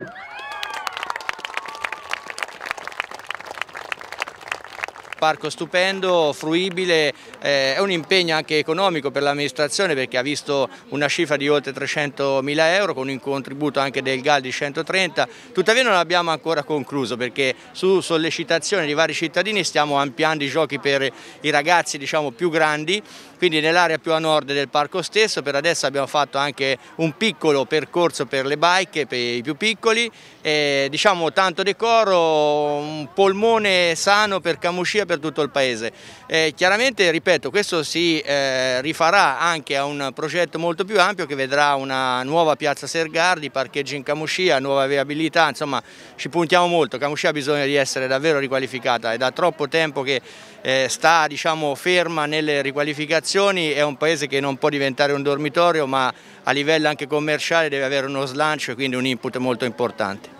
you parco stupendo, fruibile, eh, è un impegno anche economico per l'amministrazione perché ha visto una cifra di oltre 300 mila euro con un contributo anche del GAL di 130, tuttavia non abbiamo ancora concluso perché su sollecitazione di vari cittadini stiamo ampliando i giochi per i ragazzi diciamo, più grandi, quindi nell'area più a nord del parco stesso, per adesso abbiamo fatto anche un piccolo percorso per le bike, per i più piccoli, e, diciamo tanto decoro, un polmone sano per Camuscia, per tutto il paese. Eh, chiaramente, ripeto, questo si eh, rifarà anche a un progetto molto più ampio che vedrà una nuova piazza Sergardi, parcheggi in Camuscia, nuova viabilità, insomma ci puntiamo molto, Camuscia ha bisogno di essere davvero riqualificata, è da troppo tempo che eh, sta diciamo, ferma nelle riqualificazioni, è un paese che non può diventare un dormitorio ma a livello anche commerciale deve avere uno slancio e quindi un input molto importante.